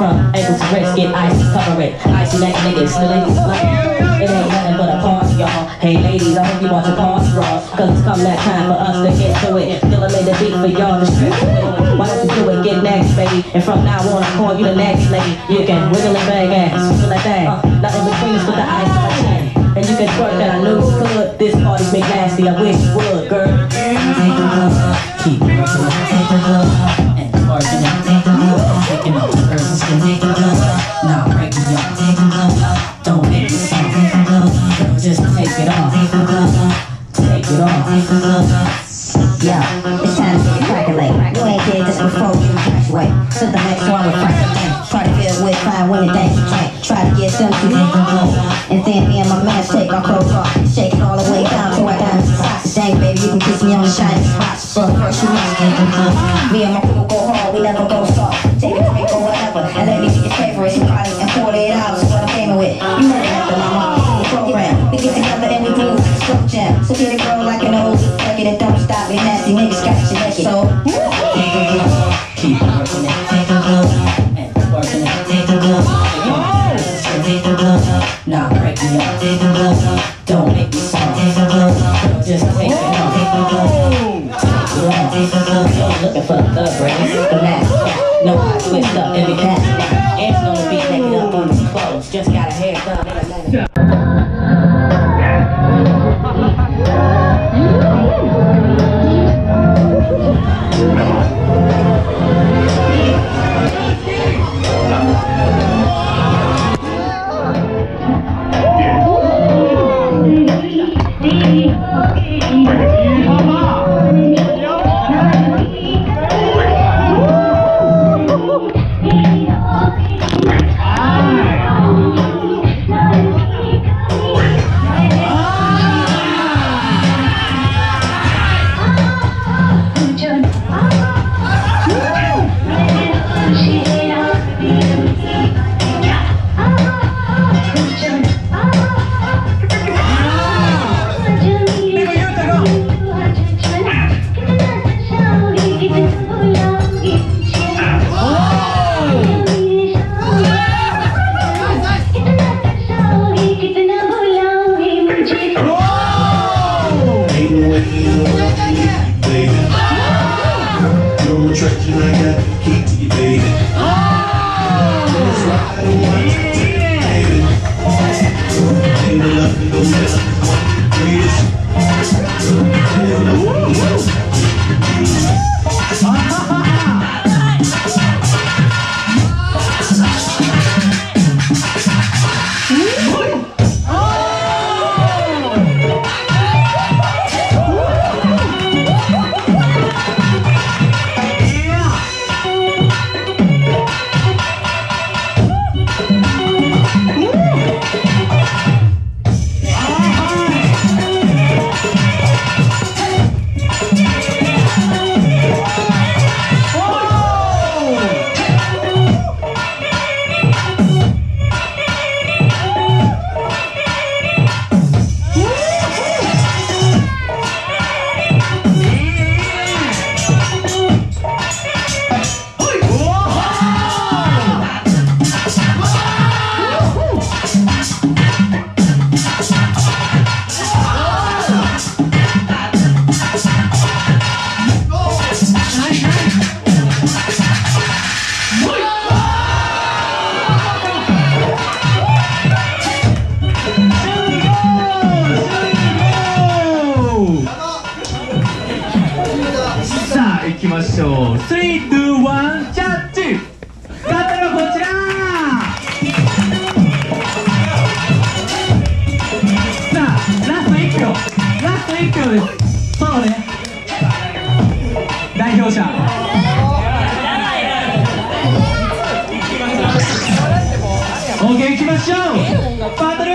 From ankle to wrist, get icy, cover it. Icy neck niggas, the ladies love it. It ain't nothing but a party, y'all. Hey ladies, I hope you watch your party draws. Cause it's come that time for us to get to it. Still made the beat for y'all to strip. Why don't you do it, get next, baby? And from now on, I call you the next lady. You can wiggle and bang ass, feel like that. Uh, nothing between us but the ice on my chin. And you can twerk that I knew could. This party's big nasty, I wish you would, girl. Take glove off, keep Yo, it's time to get percolate. You ain't did this before you graduate. So the next one will fresh again. Try with fine when the things to get them to. And then me and my man take our clothes off. Shake it all the way down to our diamonds. Dang, baby, you can kiss me on the shiny spots. But first you. Me and my crew go hard, we never go soft. Take a drink or whatever. And let me be your favorite. You probably and 48 hours is what I'm aiming with. You know that mama the program. We get together and we do jam. So get it girl like stop niggas got you naked. So keep working it. And working it. Now break me up. Don't make me girl, just take it off. It. Looking for the thug brains, the last. Know twist up every cat. Ants gonna be naked up on his clothes. Just got a hair done a No attraction I keep to you, baby. ましょう。3、2、1ジャッジ。勝ったのはこちら。さあラスト1票。ラスト1票です。そうね。代表者。OK 行きましょう